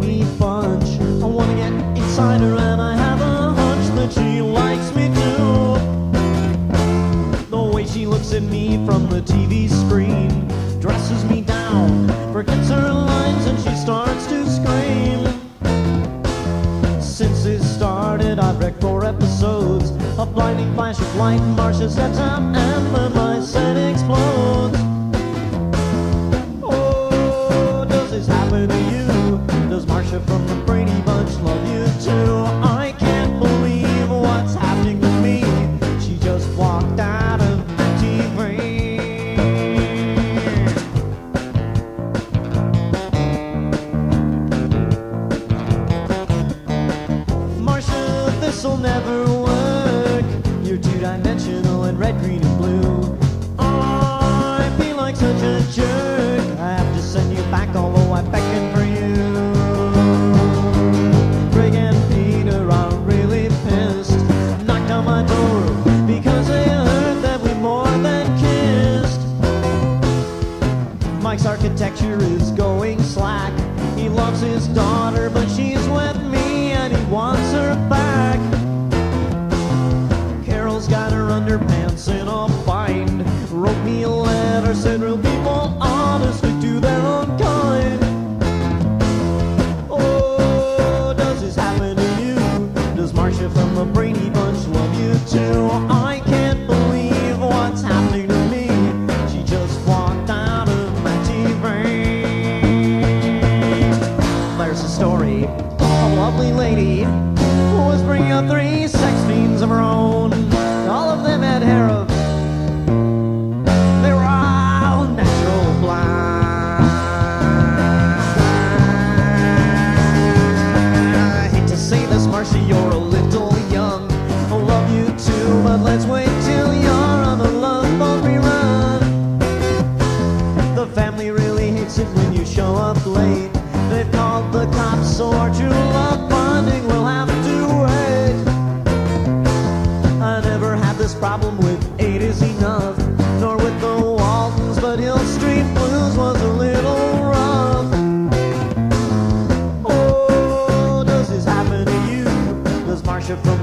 Brady Bunch. I wanna get inside her and I have a hunch that she likes me too. The way she looks at me from the TV screen dresses me down, forgets her lines, and she starts to scream. Since it started, I've read four episodes. A blinding flash of light, Marsha sets up, and Marsha from the Brady Bunch love you too? I can't believe what's happening to me. She just walked out of TV. Marsha, this'll never work. You're two-dimensional in red, green, and blue. I feel like such a was his daughter, but she's with me and he wants her back. Carol's got her underpants in a bind. Wrote me a letter, said real people honestly do their own kind. Oh, does this happen to you? Does Marcia from the Brady Bunch love you too? I late. They've called the cops or true love bonding will have to wait. I never had this problem with eight is enough, nor with the Waltons, but Hill Street Blues was a little rough. Oh, does this happen to you? Does Marcia from